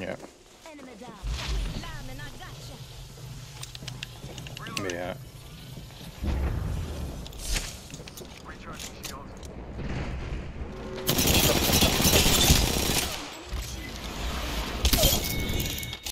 Yeah.